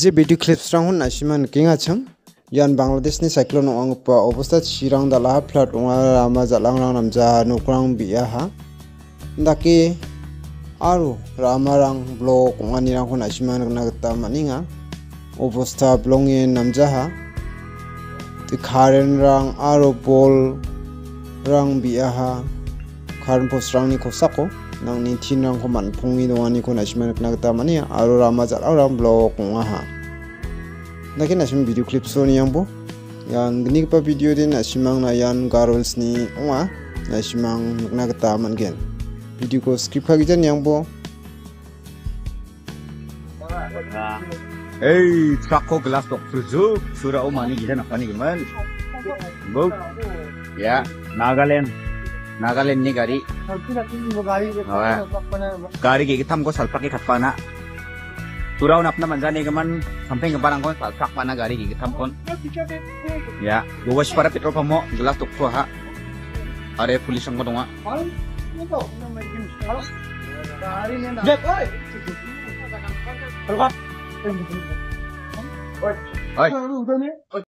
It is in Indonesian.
J video clips nasiman kinga chang yan bangladesh ni cyclone ong pa obostha chirang dala flat ong rama jalang rang namja nukrang biya ha daki aru rama rang blok ong ani rang hun nasiman na gata maninga obostha blongi namja ha ti kharen rang aru bol rang biya ha kharen post rang ni kosako nang ni tin rang ko man phungi do ani ko nasiman na gata mani aru rama jalang rang blok ong ha. Naki nasim video clip so ni yang bo yang gini pa video din nasimang na yan garls ni unga nasimang nukna kata man gen. Video ko skip kagi jan yang bo Hey, truck ko glass tok suzu sura o mani gisa nak pani gimana? Buk, ya Nagaland, Gigi tam ko salpak ki katpana. Surau nap na manjani gaman sampai ke barang kon salpak mana gari gigi tam kon. Ya, gua para petrol pamo glass tok ha. Are pulis ang kodonga. Oi.